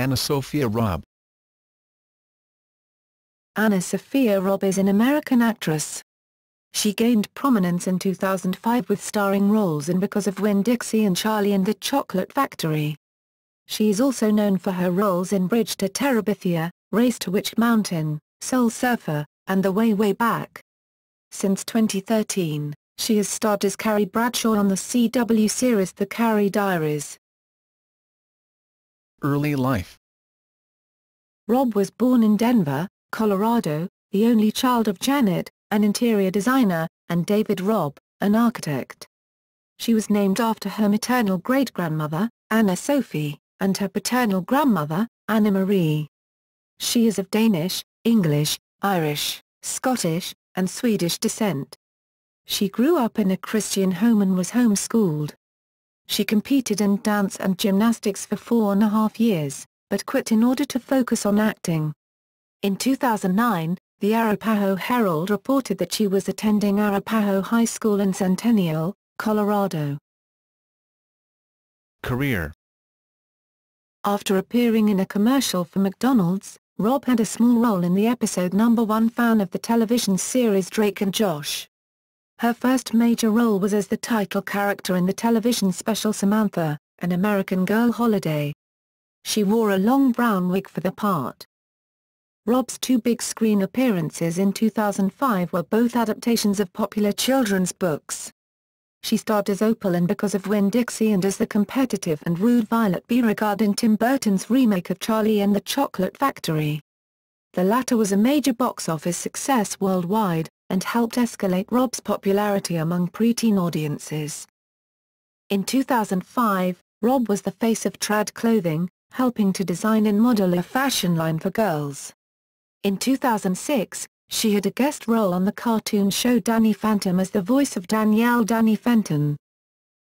AnnaSophia Robb. AnnaSophia Robb is an American actress. She gained prominence in 2005 with starring roles in Because of Winn-Dixie and Charlie and the Chocolate Factory. She is also known for her roles in Bridge to Terabithia, Race to Witch Mountain, Soul Surfer, and The Way Way Back. Since 2013, she has starred as Carrie Bradshaw on the CW series The Carrie Diaries. Early life Robb was born in Denver, Colorado, the only child of Janet, an interior designer, and David Robb, an architect. She was named after her maternal great-grandmother, Anna Sophie, and her paternal grandmother, Anna Marie. She is of Danish, English, Irish, Scottish, and Swedish descent. She grew up in a Christian home and was homeschooled. She competed in dance and gymnastics for four and a half years, but quit in order to focus on acting. In 2009, the Arapahoe Herald reported that she was attending Arapahoe High School in Centennial, Colorado. Career After appearing in a commercial for McDonald's, Robb had a small role in the episode number one fan of the television series Drake and Josh. Her first major role was as the title character in the television special Samantha, an American Girl holiday. She wore a long brown wig for the part. Robb's two big screen appearances in 2005 were both adaptations of popular children's books. She starred as Opal in Because of Winn-Dixie and as the competitive and rude Violet Beauregarde in Tim Burton's remake of Charlie and the Chocolate Factory. The latter was a major box office success worldwide, and helped escalate Robb's popularity among preteen audiences. In 2005, Robb was the face of trad clothing, helping to design and model a fashion line for girls. In 2006, she had a guest role on the cartoon show Danny Phantom as the voice of Danielle Danny Fenton.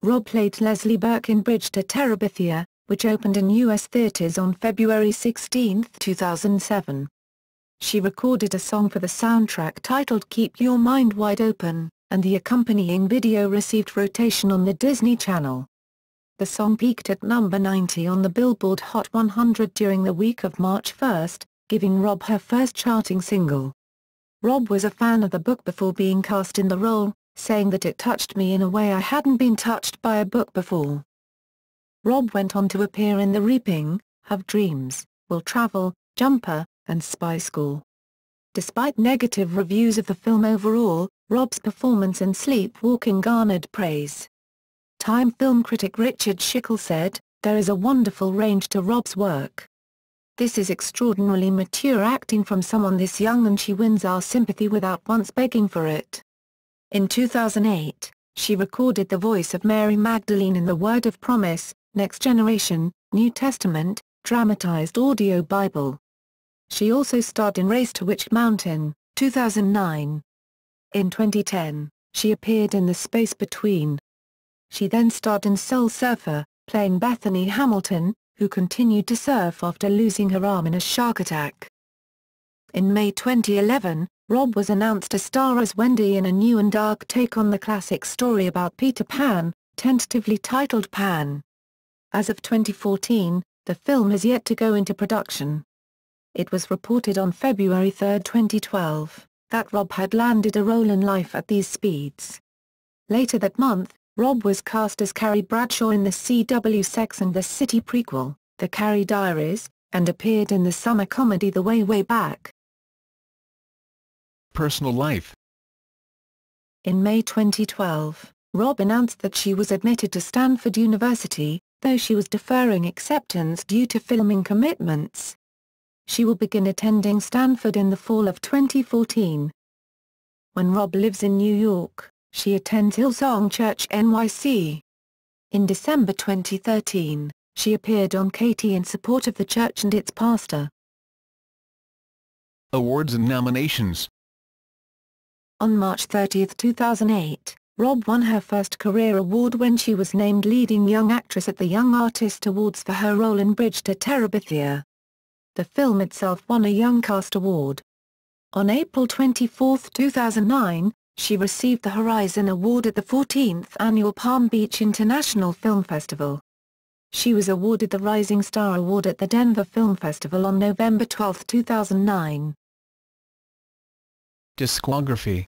Robb played Leslie Burke in Bridge to Terabithia, which opened in U.S. theaters on February 16, 2007. She recorded a song for the soundtrack titled Keep Your Mind Wide Open, and the accompanying video received rotation on the Disney Channel. The song peaked at number 90 on the Billboard Hot 100 during the week of March 1, giving Robb her first charting single. Robb was a fan of the book before being cast in the role, saying that it touched me in a way I hadn't been touched by a book before. Robb went on to appear in The Reaping, Have Dreams, Will Travel, Jumper, and Spy School. Despite negative reviews of the film overall, Robb's performance in Sleepwalking garnered praise. Time film critic Richard Schickel said, There is a wonderful range to Robb's work. This is extraordinarily mature acting from someone this young and she wins our sympathy without once begging for it. In 2008, she recorded the voice of Mary Magdalene in The Word of Promise, Next Generation, New Testament, Dramatized Audio Bible. She also starred in Race to Witch Mountain, 2009. In 2010, she appeared in The Space Between. She then starred in Soul Surfer, playing Bethany Hamilton, who continued to surf after losing her arm in a shark attack. In May 2011, Robb was announced to star as Wendy in a new and dark take on the classic story about Peter Pan, tentatively titled Pan. As of 2014, the film has yet to go into production. It was reported on February 3, 2012, that Robb had landed a role in Life at These Speeds. Later that month, Robb was cast as Carrie Bradshaw in the CW Sex and the City prequel, The Carrie Diaries, and appeared in the summer comedy The Way Way Back. Personal life In May 2012, Robb announced that she was admitted to Stanford University, though she was deferring acceptance due to filming commitments. She will begin attending Stanford in the fall of 2014. When Robb lives in New York, she attends Hillsong Church NYC. In December 2013, she appeared on Katie in support of the church and its pastor. Awards and nominations On March 30, 2008, Robb won her first career award when she was named leading young actress at the Young Artist Awards for her role in Bridge to Terabithia. The film itself won a Young Cast Award. On April 24, 2009, she received the Horizon Award at the 14th Annual Palm Beach International Film Festival. She was awarded the Rising Star Award at the Denver Film Festival on November 12, 2009. Discography